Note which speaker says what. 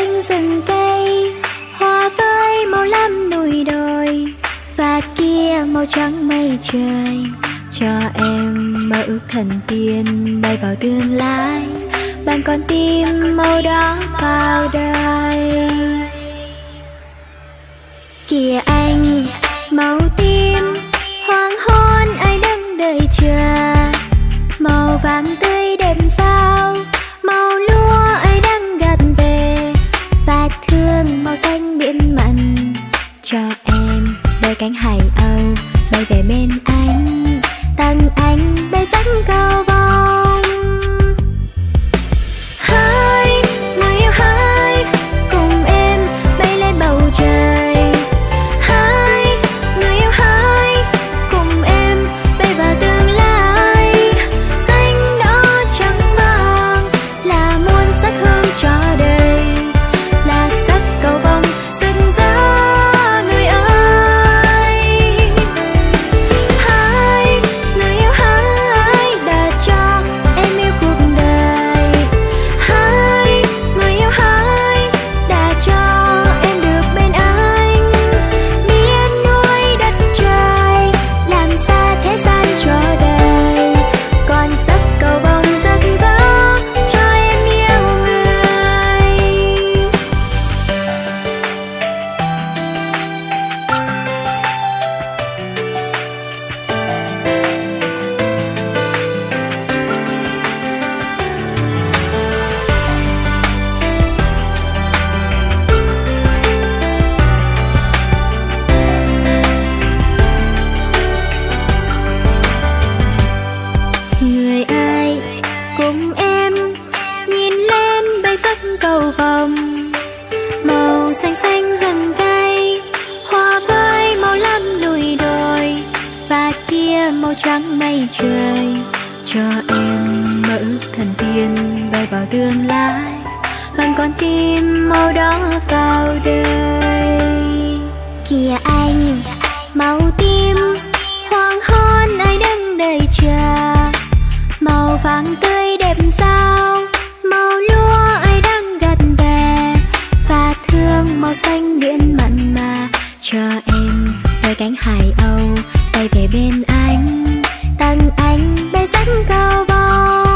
Speaker 1: xanh rừng cây, hoa với màu lam núi đồi và kia màu trắng mây trời. Cho em mơ ước thần tiên bay vào tương lai, bằng con tim màu đỏ vào đời. Kìa anh, màu tim hoàng hôn ai đang đợi chờ. Màu vàng tươi tặng anh bay dẫn cao. Sắc vòng màu xanh xanh rừng cây hoa với màu lam núi đồi và kia màu trắng mây trời cho em mơ ước thần tiên bay vào tương lai bằng con tim màu đỏ vào đời kìa anh nhìn? tay về bên anh tặng anh bay sắc cao vòng